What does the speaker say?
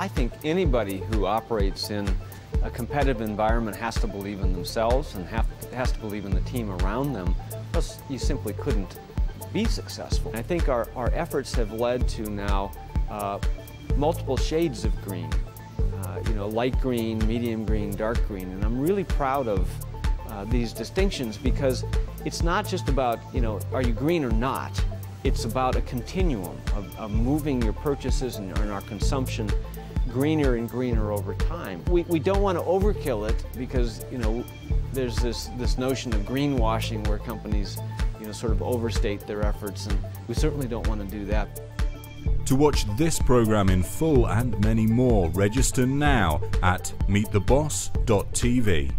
I think anybody who operates in a competitive environment has to believe in themselves and have, has to believe in the team around them, else you simply couldn't be successful. I think our, our efforts have led to now uh, multiple shades of green. Uh, you know, light green, medium green, dark green, and I'm really proud of uh, these distinctions because it's not just about, you know, are you green or not? It's about a continuum of, of moving your purchases and, and, our consumption greener and greener over time. We, we don't want to overkill it because, you know, there's this, this notion of greenwashing where companies, you know, sort of overstate their efforts and we certainly don't want to do that. To watch this program in full and many more, register now at meettheboss.tv.